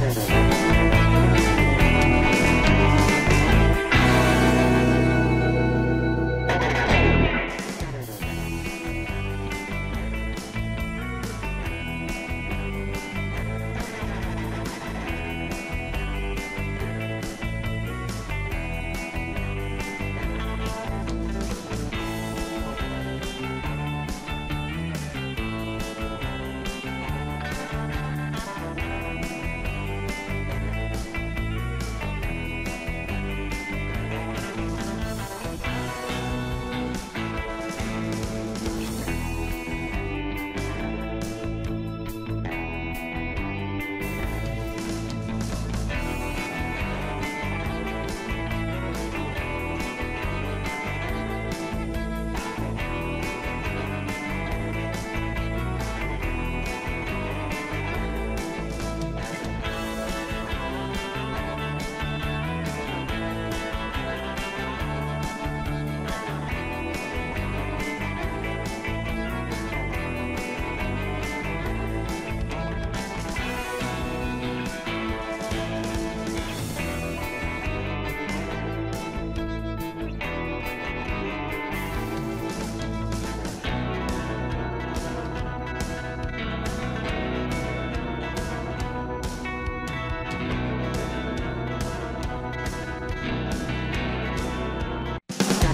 Bye.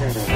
Mm-hmm.